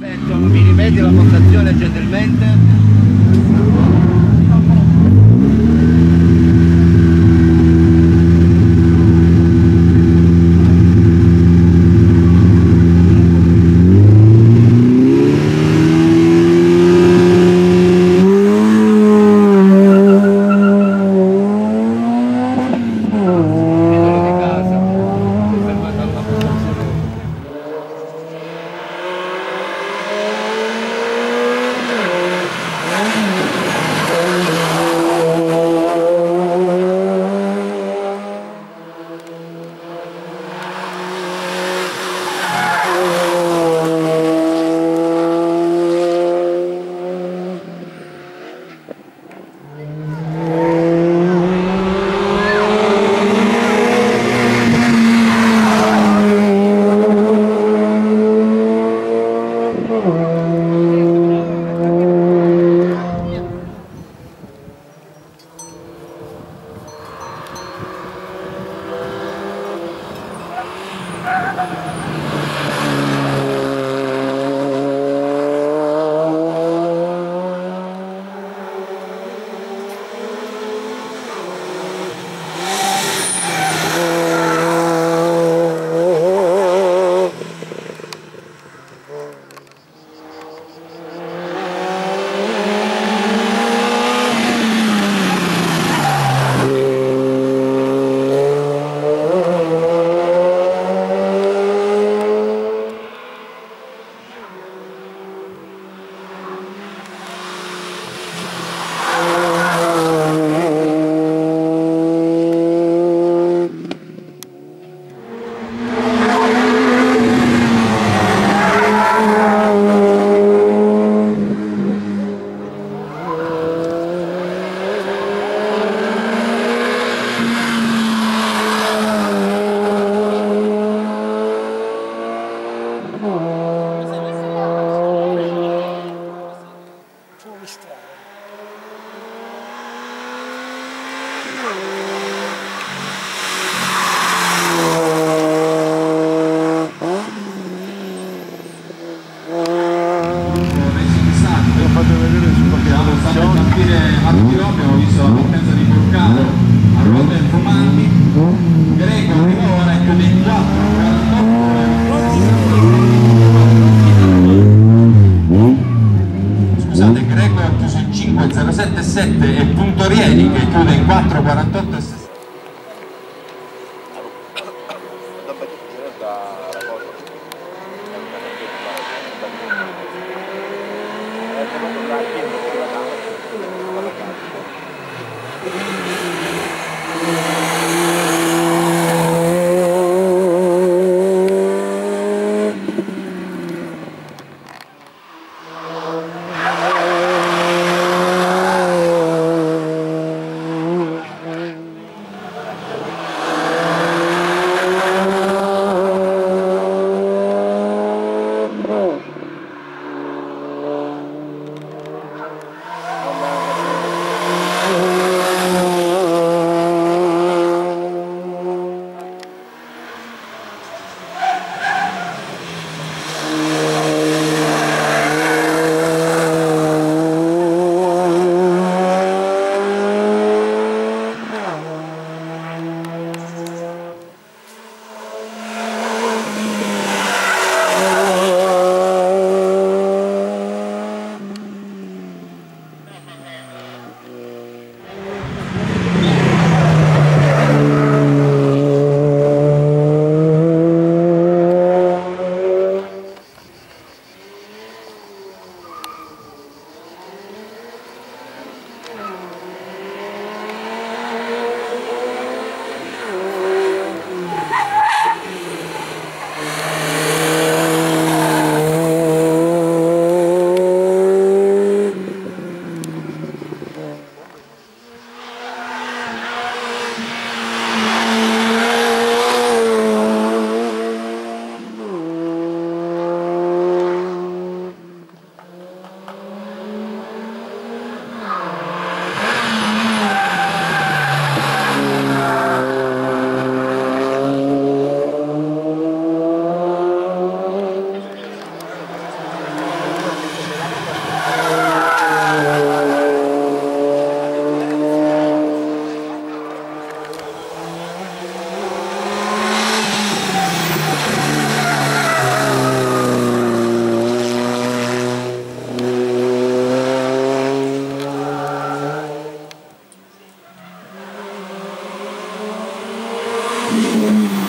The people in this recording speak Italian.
Perfetto, mi ripeti la postazione gentilmente? 477 e Puntorieri che chiude in 448 Mm-hmm.